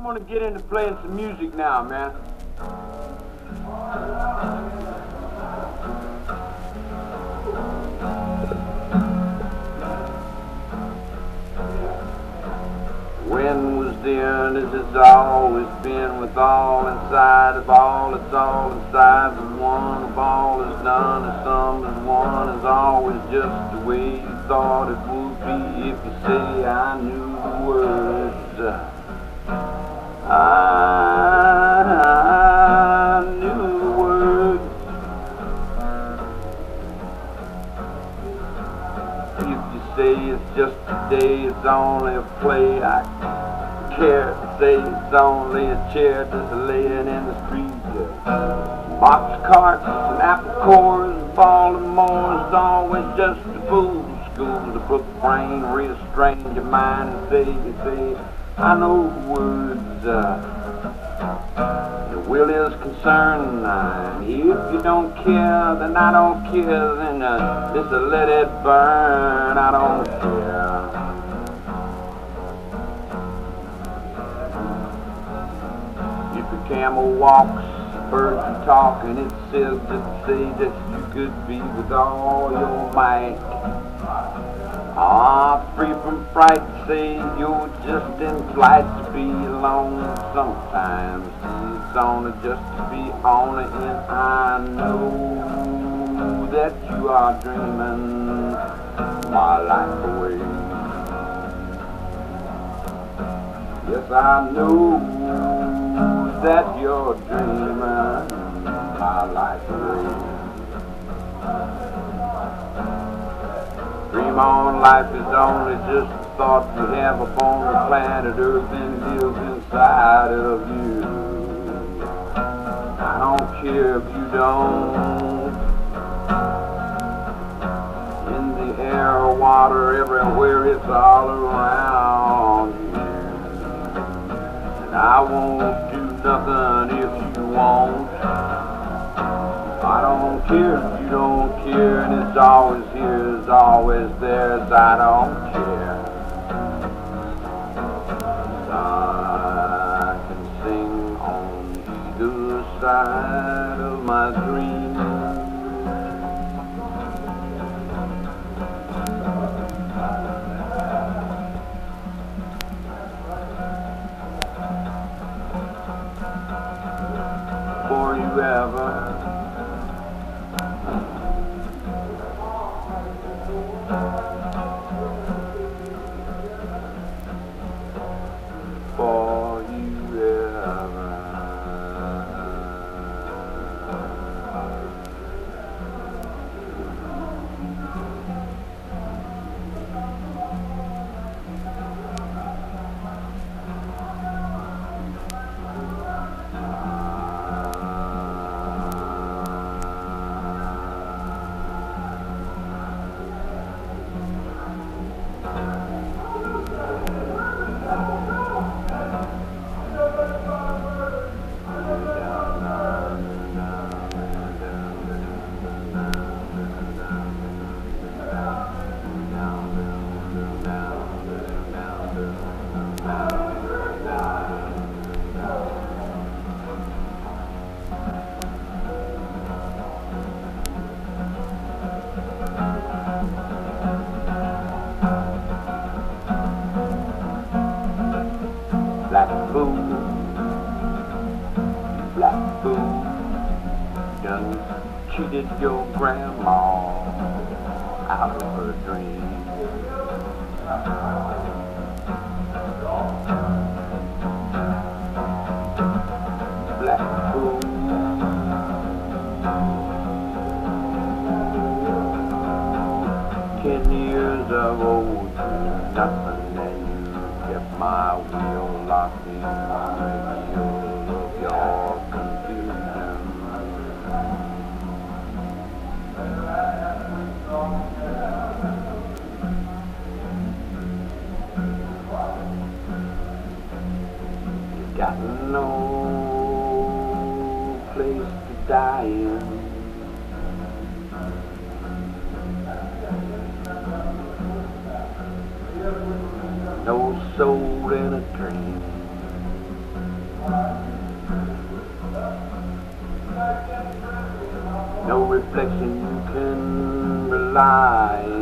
I'm gonna get into playing some music now, man. When was then as it's always been with all inside of all it's all inside the one of all is none of some is one is always just the way you thought it would be if you say I knew the words I, knew words if you say it's just a day it's only a play I care to say it's only a chair just laying in the street. Box carts and apple cores, Baltimore's always just a fool school to put brain, restrain your mind and say, you say, I know words. Uh, will is concerned. Uh, if you don't care, then I don't care. Then uh, just let it burn. I don't care. If a camel walks, birds are talking, it says to say that you could be with all your might. Ah, free from fright, say you're just in flight to be alone sometimes. It's only just to be on it, and I know that you are dreaming my life away. Yes, I know that you're dreaming my life away. Dream on, life is only just a thought you have upon the planet Earth and lives inside of you. I don't care if you don't. In the air water, everywhere, it's all around you. And I won't do nothing if you won't. I don't care don't care, and it's always here, it's always there, I don't care. I can sing on either side of my dream. no place to die in. No soul in a dream. No reflection you can rely on.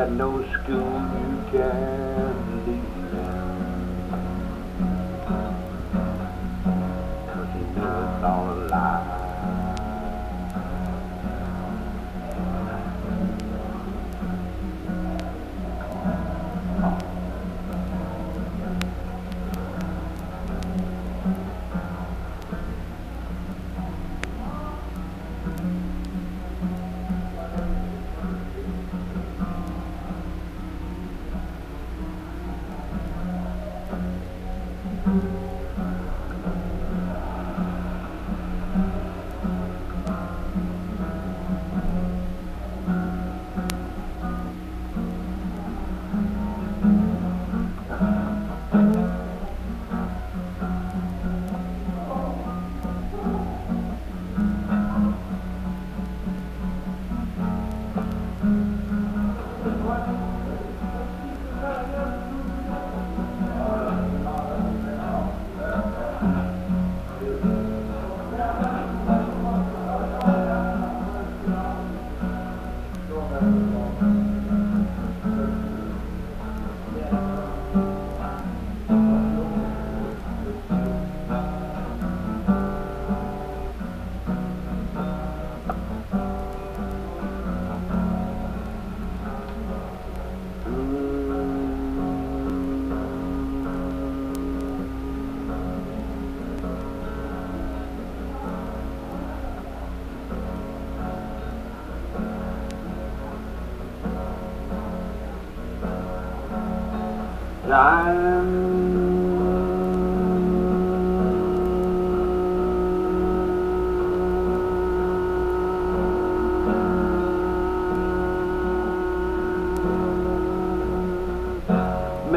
Got no school, you can't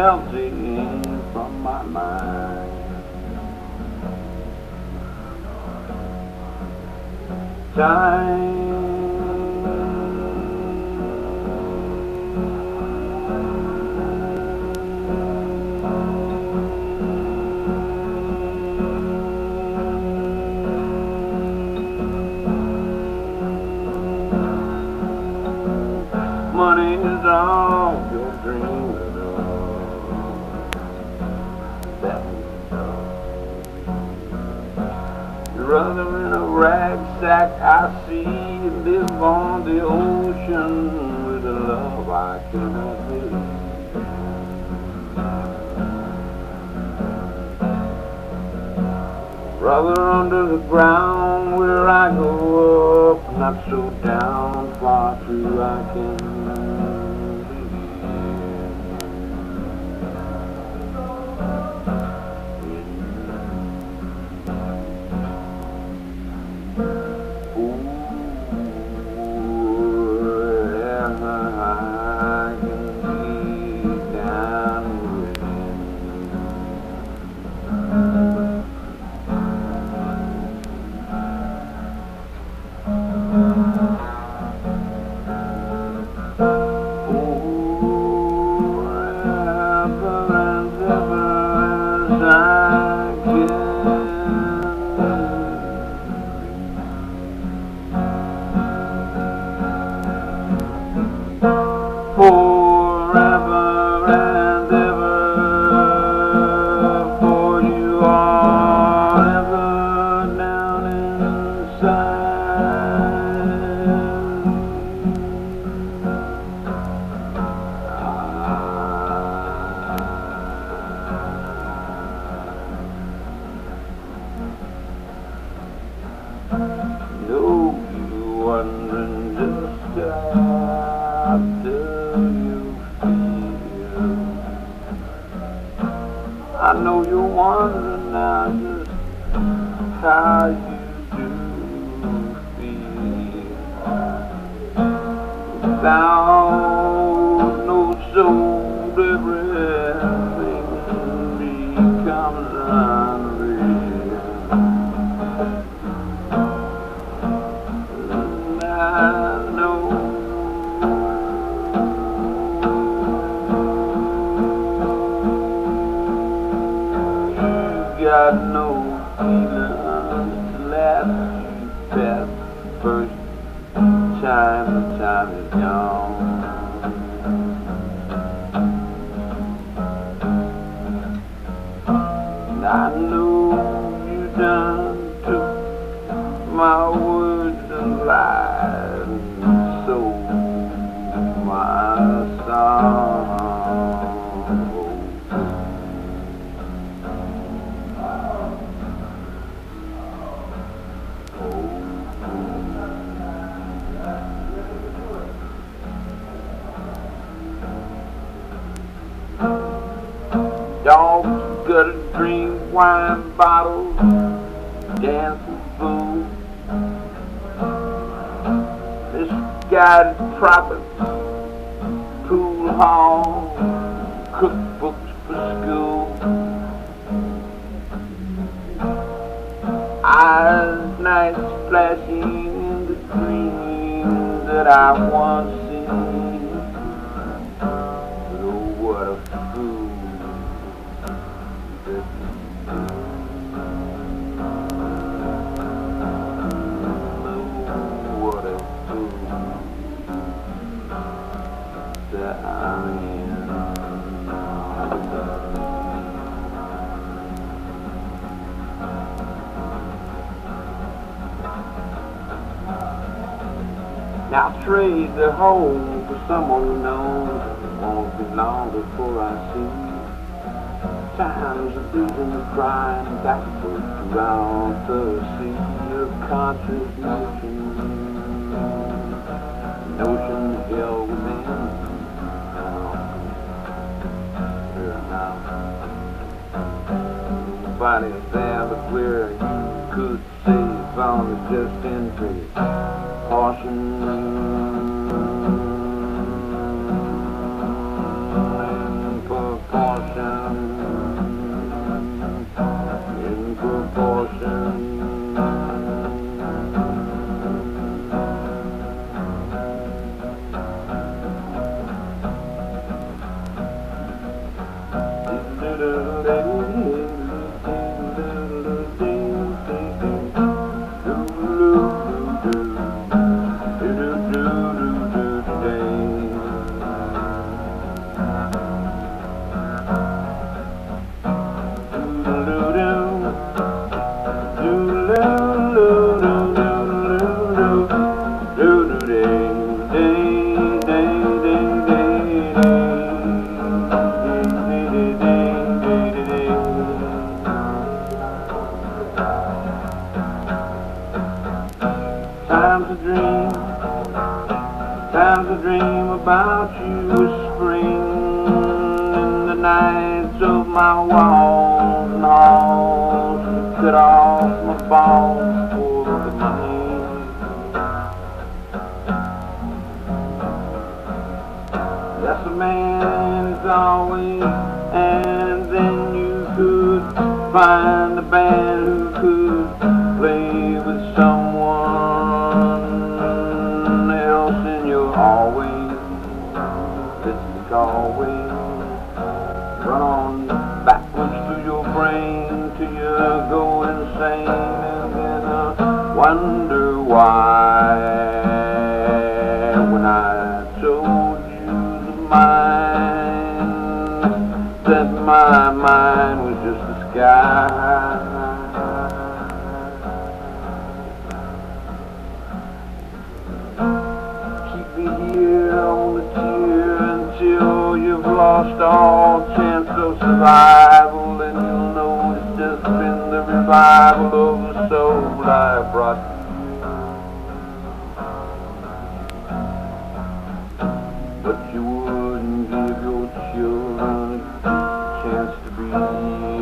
melting from my mind. Time. All you're dreaming of. That Rather in a rag sack, I see you live on the ocean with a love I cannot believe. Rather under the ground where I go up, not so down, far through I can I know you done wine bottles, dancing fool. This guy's private pool hall, cookbooks for school. Eyes nights flashing in the dreams that I once Now trade the home for someone it won't be long before I see times of losing and crying backwards around the sea of contribution. Notion held within. Nobody's there but where you could save on the just entry. Caution halls and cut off the. That's a man is always, and then you could find a band wonder why when I told you the mind that my mind was just the sky. Keep me here on the tier until you've lost all chance of survival, and you'll know it's just been the revival of soul I brought But you wouldn't give your children a chance to be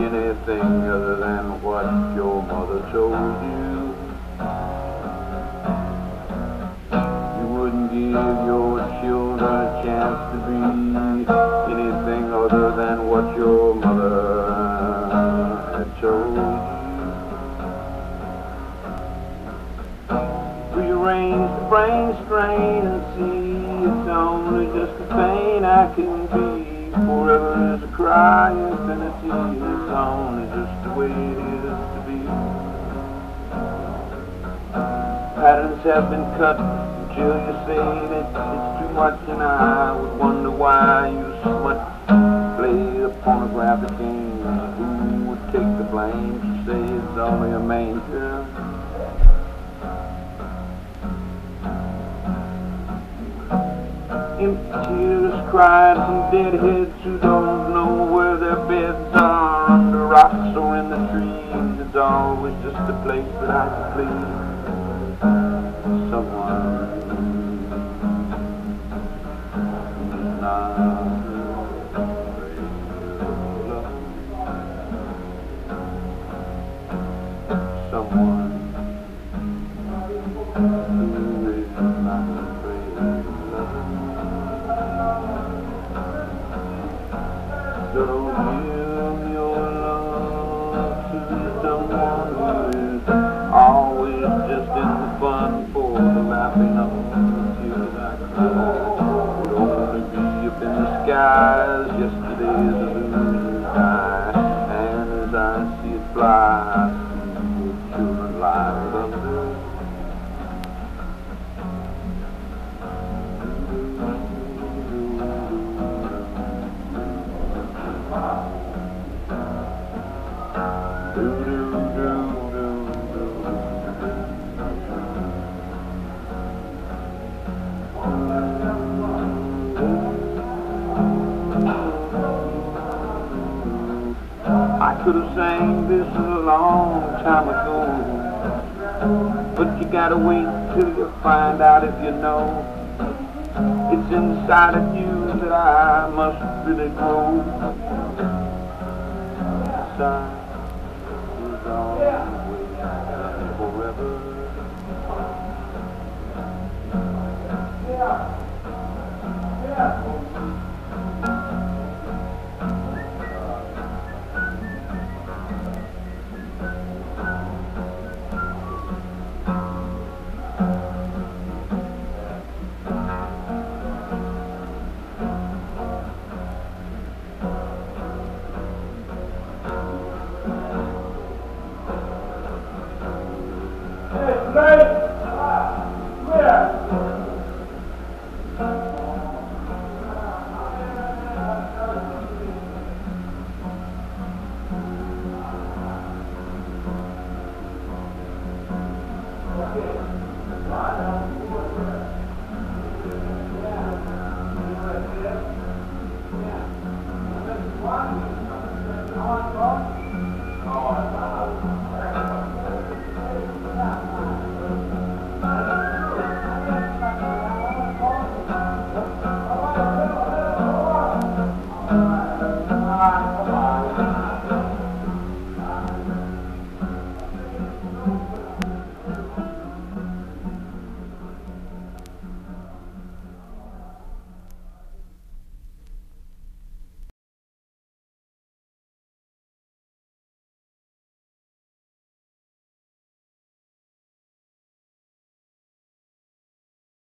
anything other than what your mother told you. You wouldn't give your children a chance to be anything other than what your brain strain and see it's only just the pain I can be. Forever is a cry, infinity is only just the way it is to be. Patterns have been cut until you say that it's too much, and I would wonder why you smut play the pornographic game. Who would take the blame to say it's only a manger? Empty cried from dead heads who don't know where their beds are, under rocks or in the trees. It's always just a place that I can please someone But you gotta wait till you find out if you know. It's inside of you that I must really grow. Time is always forever.